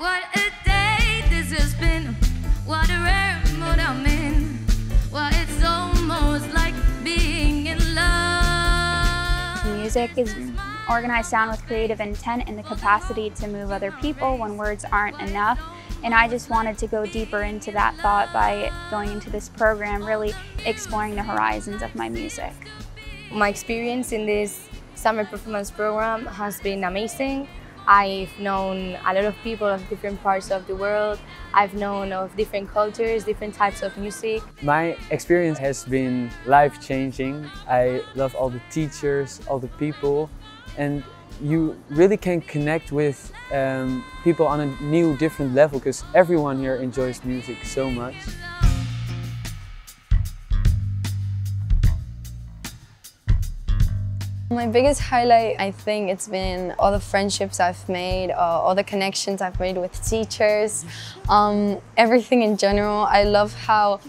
What a day this has been. What a rare mood I'm in. Well, it's almost like being in love. Music is organized sound with creative intent and the capacity to move other people when words aren't enough. And I just wanted to go deeper into that thought by going into this program, really exploring the horizons of my music. My experience in this summer performance program has been amazing. I've known a lot of people of different parts of the world. I've known of different cultures, different types of music. My experience has been life-changing. I love all the teachers, all the people, and you really can connect with um, people on a new, different level because everyone here enjoys music so much. My biggest highlight, I think it's been all the friendships I've made, uh, all the connections I've made with teachers, um, everything in general. I love how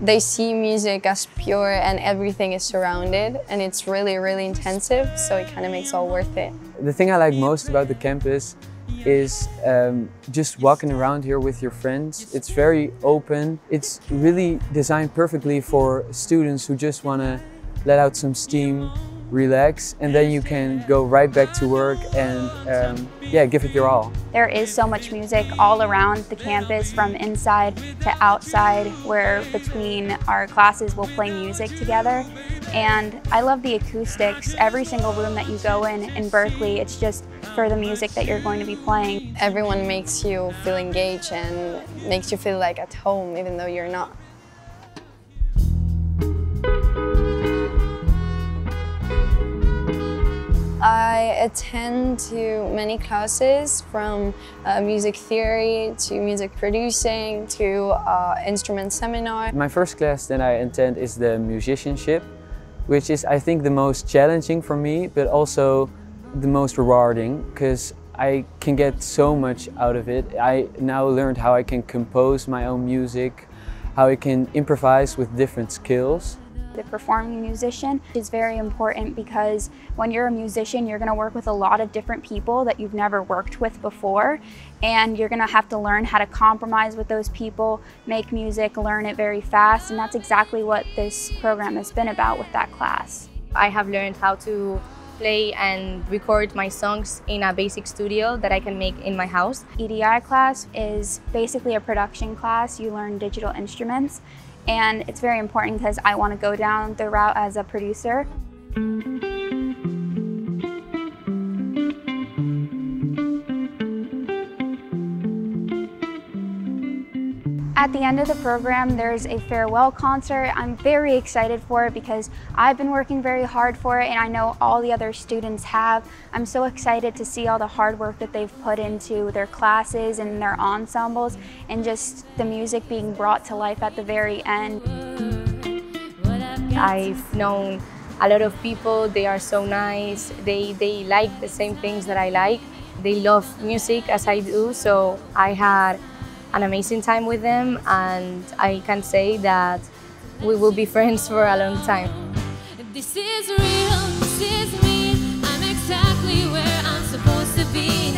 they see music as pure and everything is surrounded and it's really, really intensive, so it kind of makes all worth it. The thing I like most about the campus is um, just walking around here with your friends. It's very open. It's really designed perfectly for students who just want to let out some steam relax, and then you can go right back to work and um, yeah, give it your all. There is so much music all around the campus from inside to outside where between our classes we'll play music together. And I love the acoustics. Every single room that you go in in Berklee, it's just for the music that you're going to be playing. Everyone makes you feel engaged and makes you feel like at home even though you're not. I attend to many classes from uh, music theory to music producing to uh, instrument seminar. My first class that I attend is the musicianship, which is I think the most challenging for me, but also the most rewarding because I can get so much out of it. I now learned how I can compose my own music, how I can improvise with different skills. The performing musician is very important because when you're a musician, you're going to work with a lot of different people that you've never worked with before. And you're going to have to learn how to compromise with those people, make music, learn it very fast. And that's exactly what this program has been about with that class. I have learned how to play and record my songs in a basic studio that I can make in my house. EDI class is basically a production class. You learn digital instruments and it's very important because I want to go down the route as a producer. At the end of the program, there's a farewell concert. I'm very excited for it because I've been working very hard for it and I know all the other students have. I'm so excited to see all the hard work that they've put into their classes and their ensembles and just the music being brought to life at the very end. I've known a lot of people, they are so nice, they, they like the same things that I like. They love music as I do, so I had an amazing time with them and I can say that we will be friends for a long time. This is real, this is me, I'm exactly where I'm supposed to be.